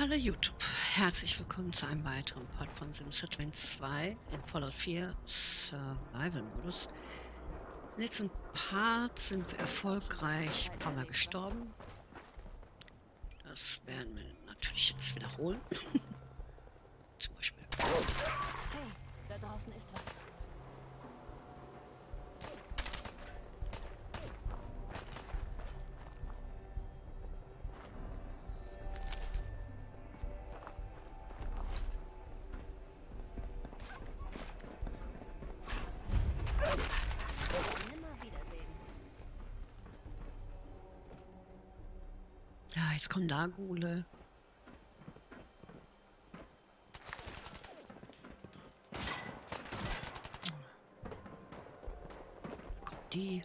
Hallo YouTube, herzlich willkommen zu einem weiteren Part von Sims 2 in Fallout 4 Survival Modus. Im letzten Part sind wir erfolgreich ein paar Mal gestorben. Das werden wir natürlich jetzt wiederholen. Zum Beispiel. Hey, da draußen ist was. Ja, jetzt kommen da Gule. Kommt die.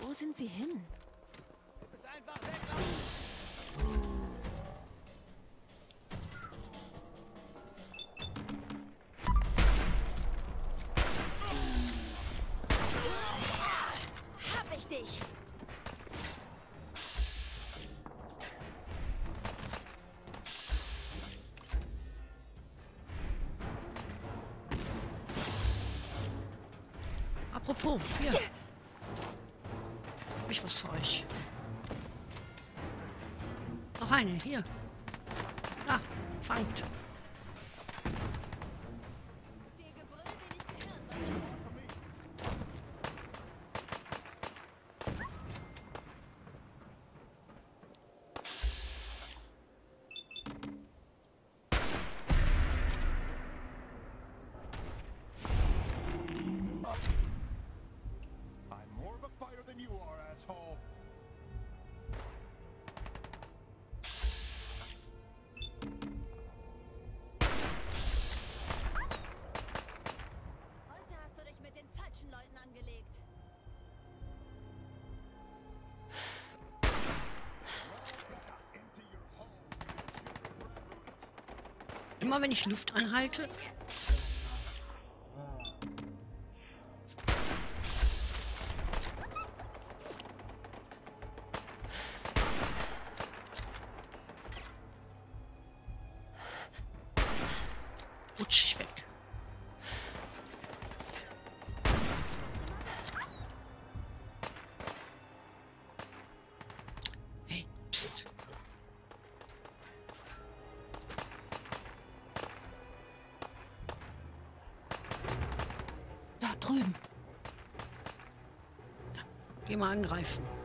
Wo sind sie hin? Hab Apropos, hier. Hab ich was für euch. Noch eine, hier. Ah, fangt. Immer wenn ich Luft anhalte, drüben. Geh mal angreifen.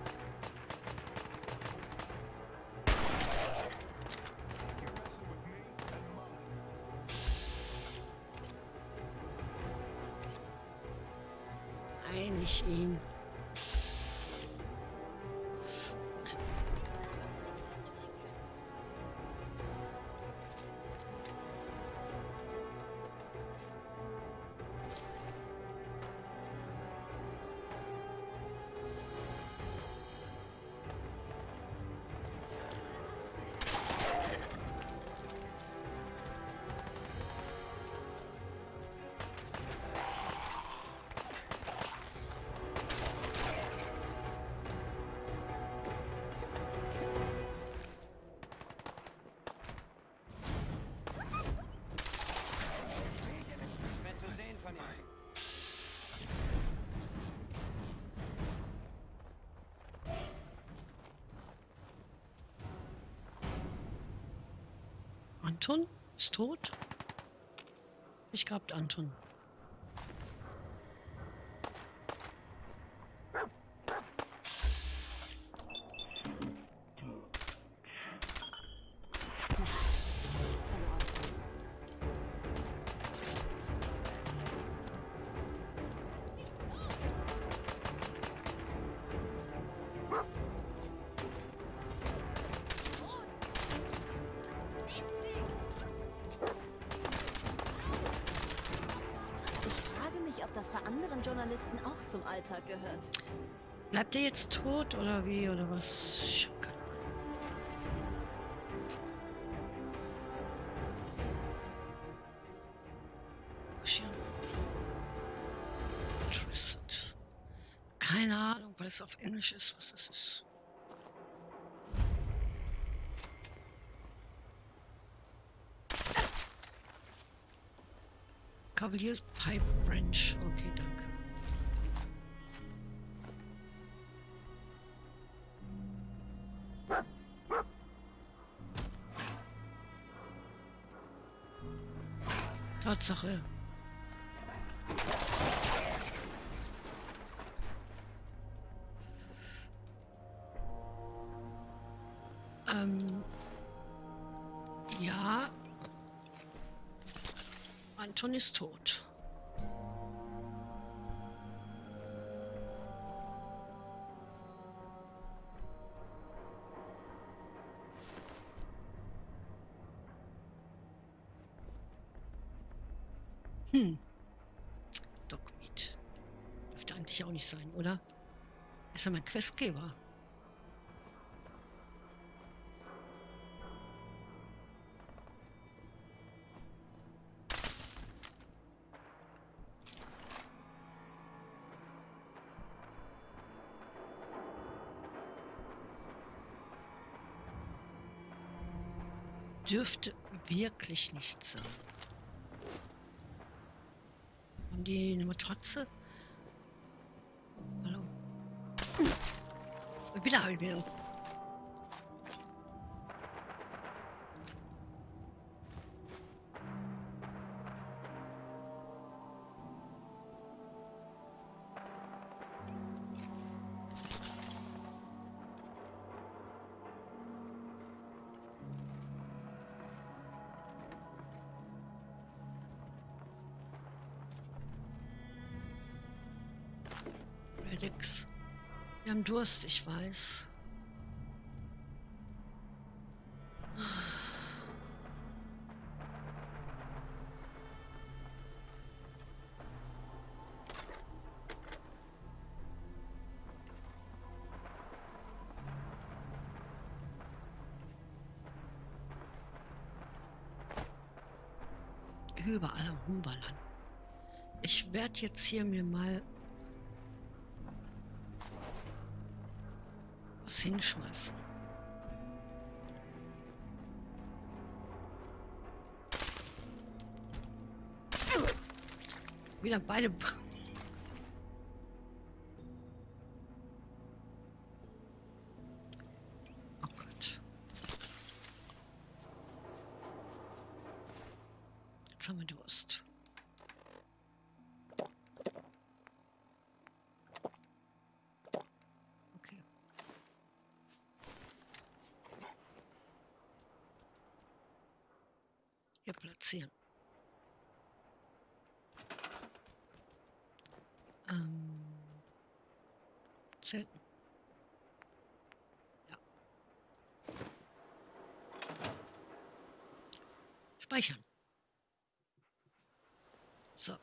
Anton ist tot? Ich gehabt Anton. oder wie oder was? Ich hab keine Ahnung. Twisted. Keine Ahnung, weil es auf Englisch ist, was das ist. Kavaliers Pipe Branch. Okay, danke. Tatsache. Ähm, ja. Anton ist tot. Hm. Dogmeat. Dürfte eigentlich auch nicht sein, oder? Ist er mein Questgeber? Dürfte wirklich nicht sein. Die eine Matratze? Hallo? Wieder habe ich wieder. Felix. Wir haben Durst, ich weiß. Überall am Humberland. Ich werde jetzt hier mir mal hinschmeißen. Wieder beide. Oh. Jetzt haben wir Durst. Okay. Hier platzieren. Ähm, Zelten. Ja. Speichern. So.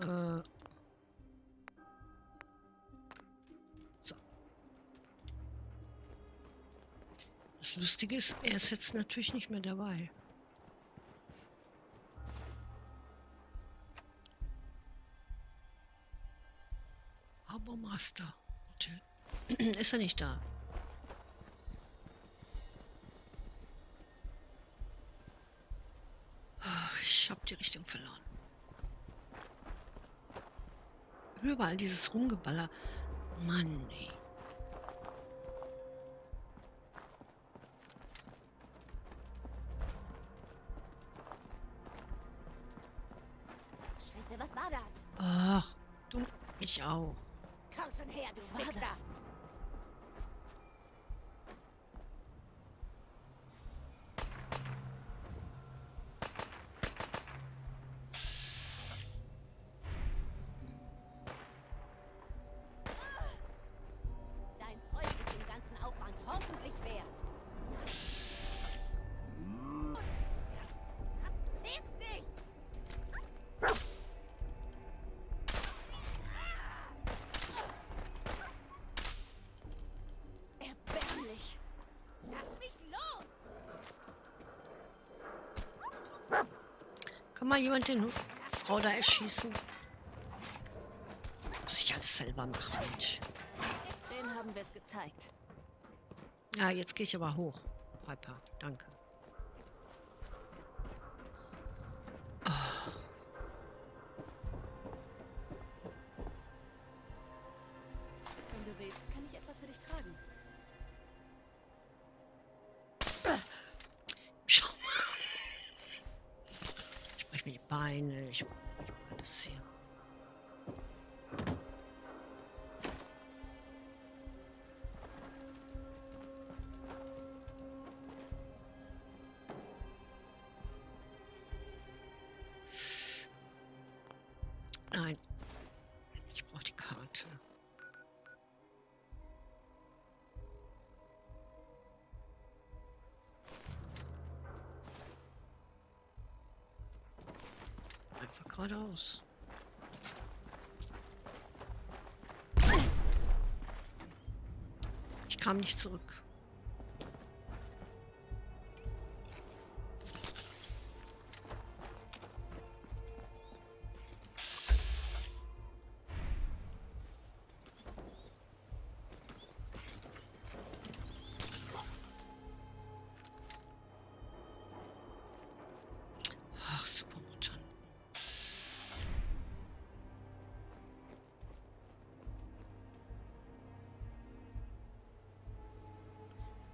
Äh. Das Lustige ist, er ist jetzt natürlich nicht mehr dabei. Master Hotel. ist er nicht da? Ich habe die Richtung verloren. Überall dieses Rumgeballer. Mann, ey. Scheiße, was war das? Ach, du mich auch. Fixer. Mal jemand den Frau da erschießen. Muss ich alles selber machen, Mensch. Den haben wir es gezeigt. Ja, jetzt gehe ich aber hoch. Piper, danke. Geradeaus. Ich kam nicht zurück.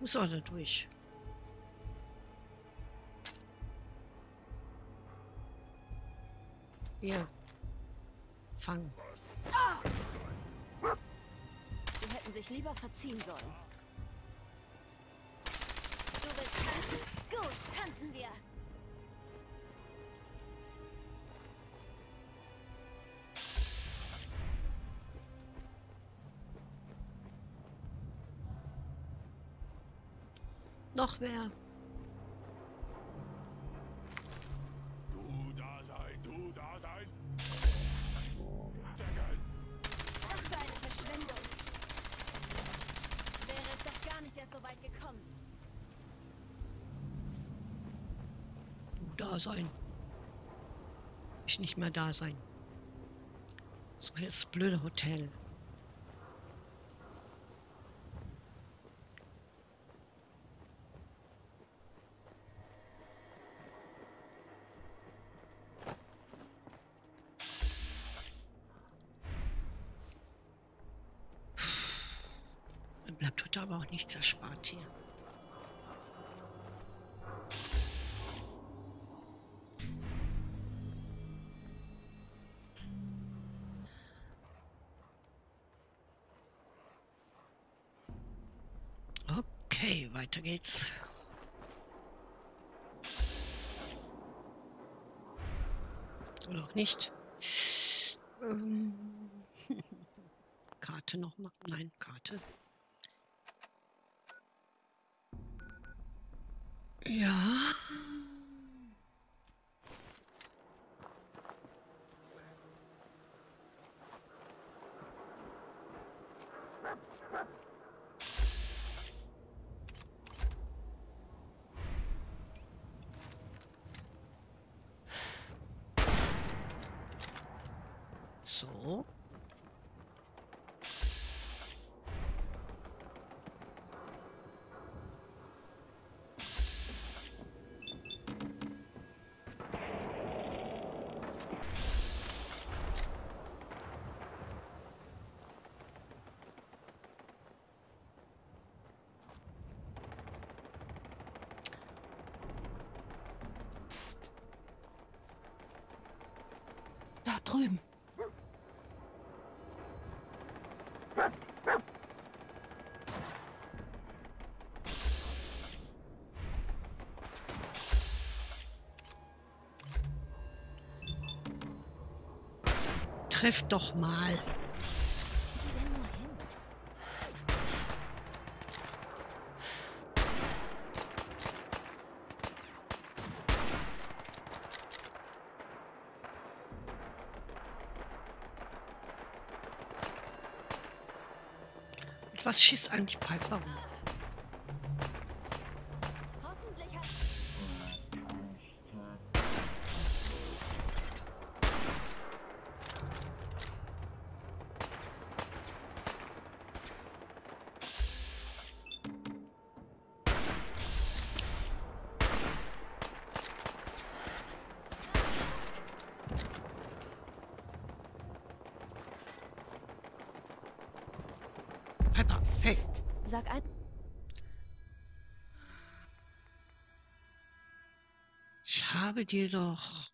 Muss auch da durch. Hier. Fang. Sie hätten sich lieber verziehen sollen. Du willst tanzen? Gut, tanzen wir. Noch wer? Du da sein, du da sein. Was für eine Verschwendung. Wäre es doch gar nicht erst so weit gekommen. Du da sein. Ich nicht mehr da sein. So, das blöde Hotel. Geht's. Oder auch nicht. Ähm, Karte noch mal. Nein, Karte. Ja. So. Psst. Da drüben. Treff doch mal. Was schießt eigentlich Piper rum? Habe dir doch.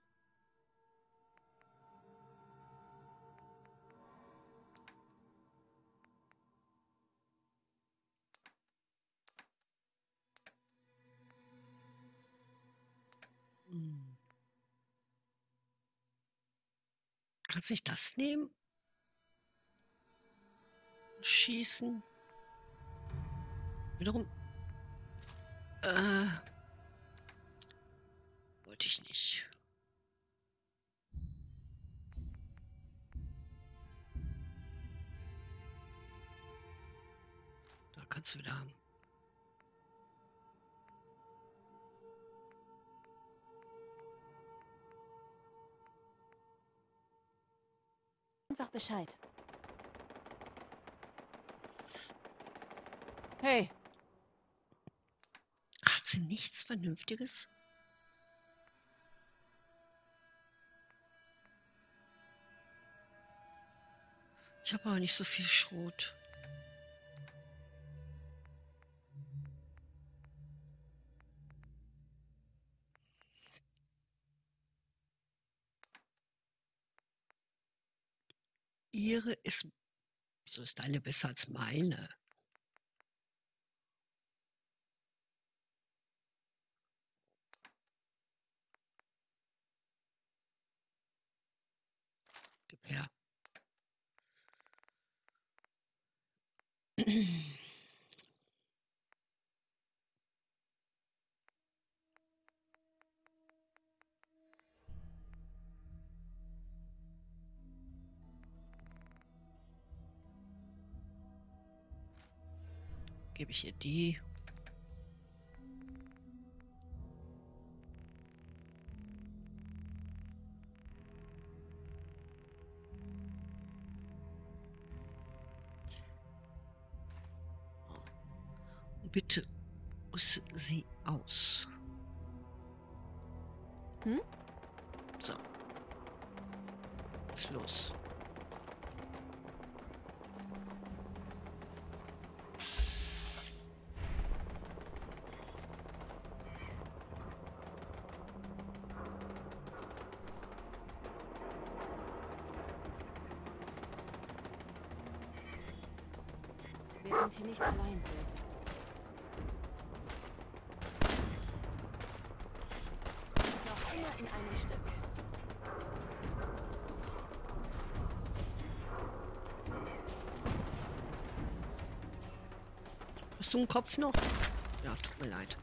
Hm. Kannst nicht das nehmen? Schießen. Wiederum. Äh. Wollte ich nicht. Da kannst du wieder haben. Einfach Bescheid. Hey, Hat sie nichts Vernünftiges? Ich habe aber nicht so viel Schrot. Ihre ist. Wieso ist deine besser als meine? Gebe ich ihr die. Bitte rüste sie aus. Hm? So. Jetzt los. Hast du einen Kopf noch? Ja, tut mir leid.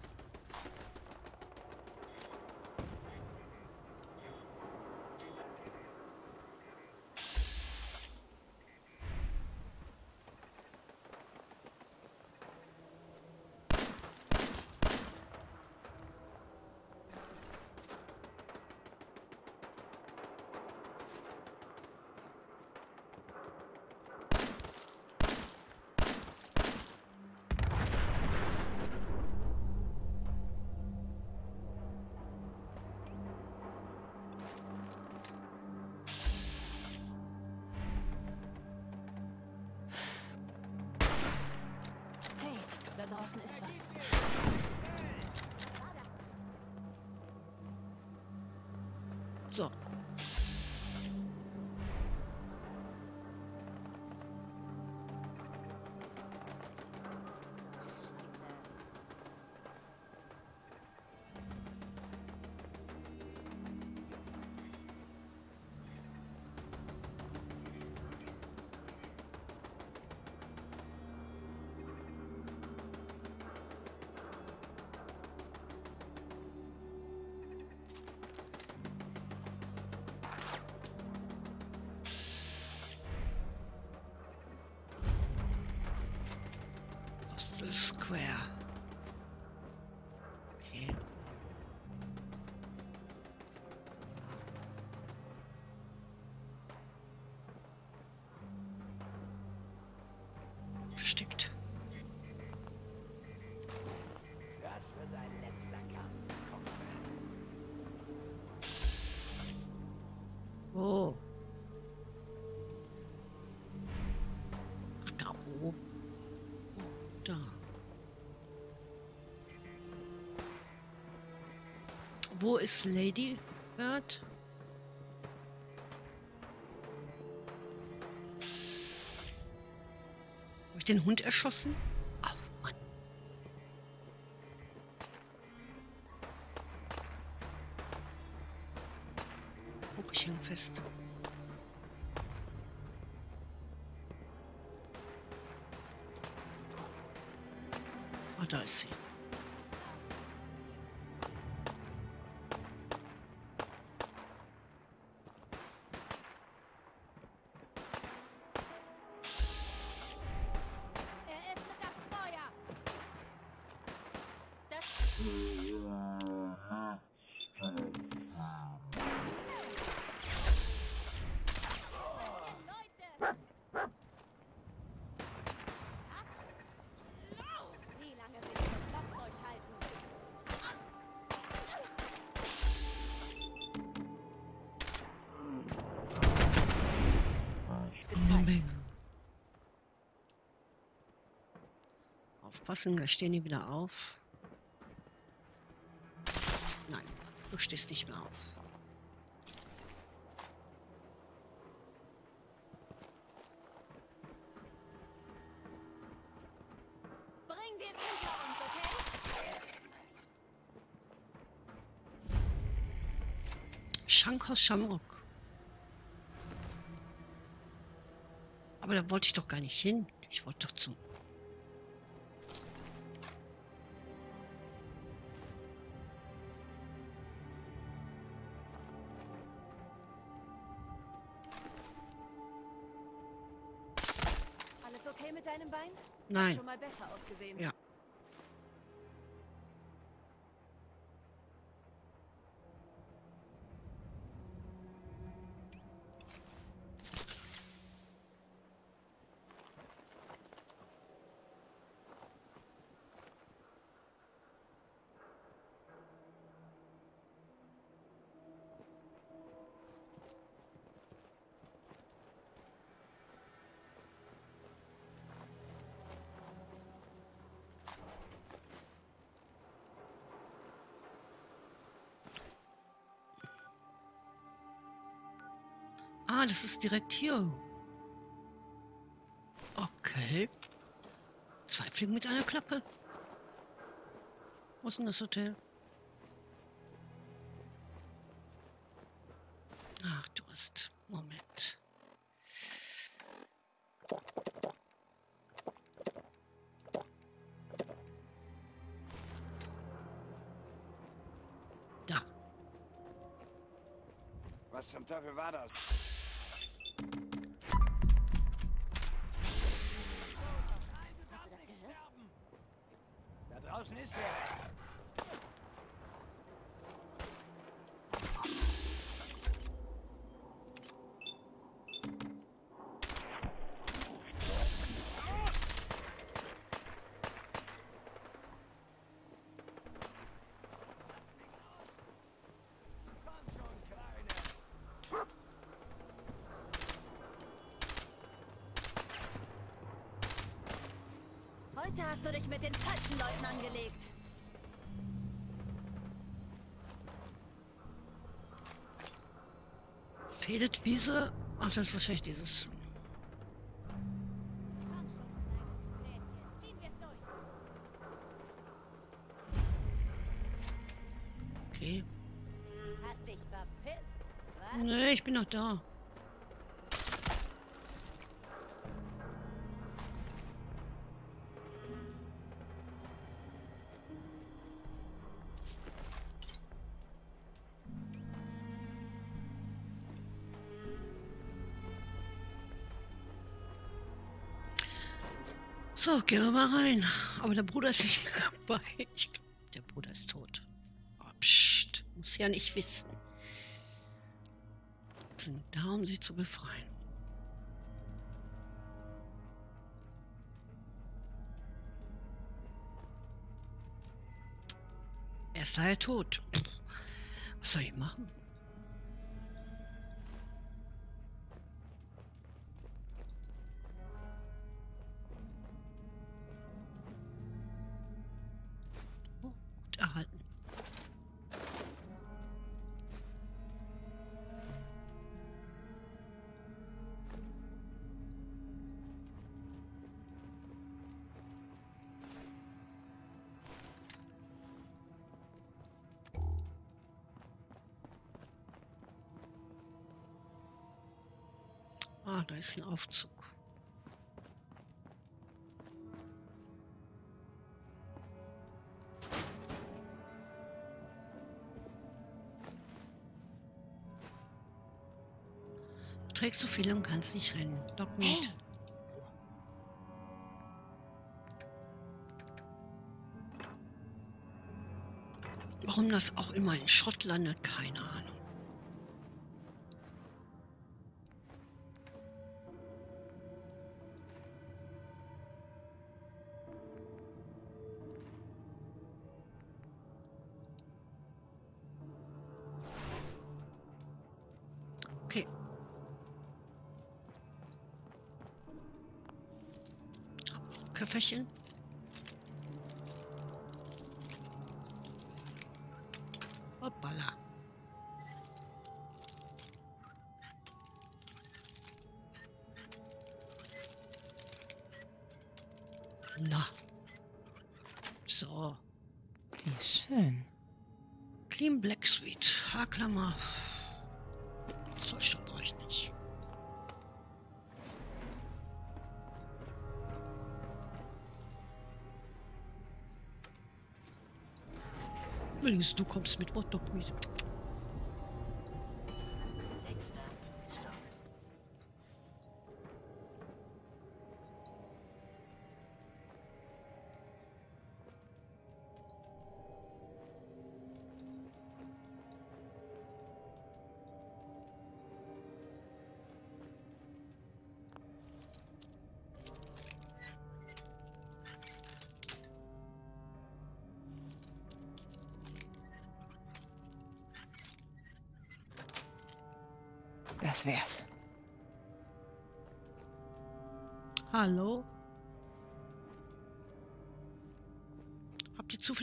Square. Okay. Versteckt. Das wird ein letzter Kampf. Oh. Wo ist Lady Bird? Habe ich den Hund erschossen? Oh Mann. Guck, ich häng fest. Ah, da ist sie. Aufpassen, da stehen die wieder auf. Nein, du stehst nicht mehr auf. Shankhaus Shamrock. Aber da wollte ich doch gar nicht hin. Ich wollte doch zum... mit deinem Bein? Nein. Schon mal besser ausgesehen. Ja. Ah, das ist direkt hier. Okay. Zwei Fliegen mit einer Klappe. Wo ist denn das Hotel? Ach, Durst. Moment. Da. Was zum Teufel war das? Heute hast du dich mit den falschen Leuten angelegt. Fehlet Wiese. Ach, das ist wahrscheinlich dieses. Okay. Hast dich verpisst, was? Nee, ich bin noch da. Gehen wir mal rein. Aber der Bruder ist nicht mehr dabei. Ich glaube, der Bruder ist tot. Aber psst, muss ja nicht wissen. Sind da, um sie zu befreien. Er ist leider tot. Was soll ich machen? Ein Aufzug. Du trägst so viel und kannst nicht rennen. Doc Meat. Warum das auch immer in Schrott landet, keine Ahnung. Wir Übrigens, du kommst mit Hotdog mit.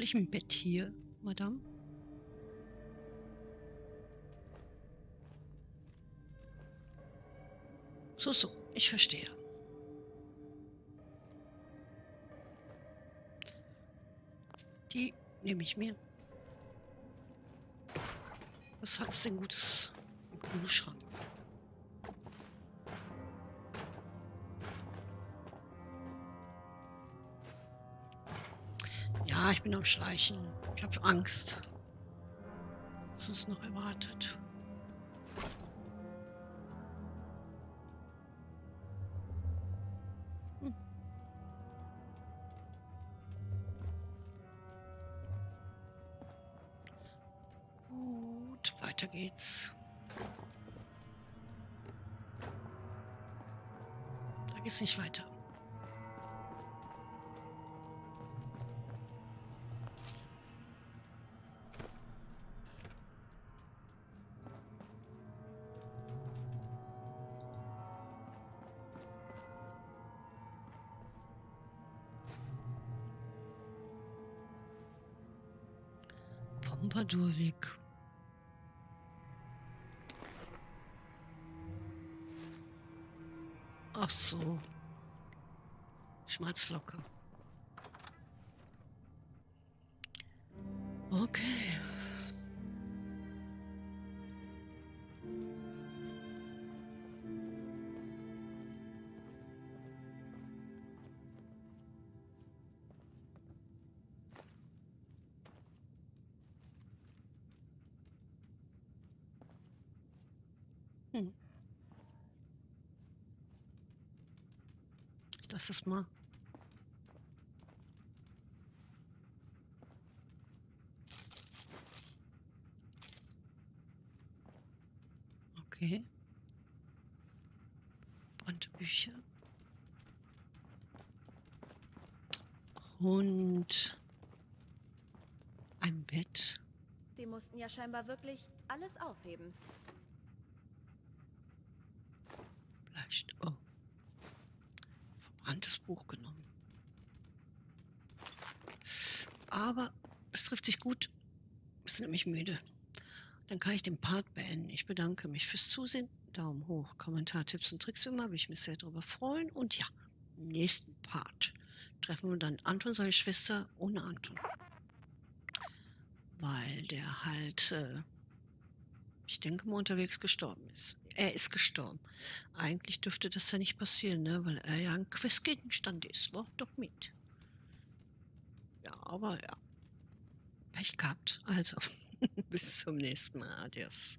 Zufällig ein Bett hier, Madame? So, so, ich verstehe. Die nehme ich mir. Was hat's denn Gutes im Kühlschrank? Ja, ich bin am Schleichen. Ich habe Angst. Was uns noch erwartet. Hm. Gut, weiter geht's. Da geht's nicht weiter. Pompadourweg. Ach so. Schmalzlocke. Ich lasse es mal. Okay. Brandbücher. Und ein Bett. Die mussten ja scheinbar wirklich alles aufheben. Vielleicht. Oh. Verbranntes Buch genommen. Aber es trifft sich gut. Wir sind nämlich müde. Dann kann ich den Part beenden. Ich bedanke mich fürs Zusehen. Daumen hoch, Kommentar, Tipps und Tricks immer. Würde ich mich sehr darüber freuen. Und ja, im nächsten Part treffen wir dann Anton, seine Schwester, ohne Anton. Weil der halt äh, ich denke mal, unterwegs gestorben ist. Er ist gestorben. Eigentlich dürfte das ja nicht passieren, ne? weil er ja ein Questgegenstand ist. War doch mit. Ja, aber ja. Pech gehabt. Also, bis zum nächsten Mal. Adios.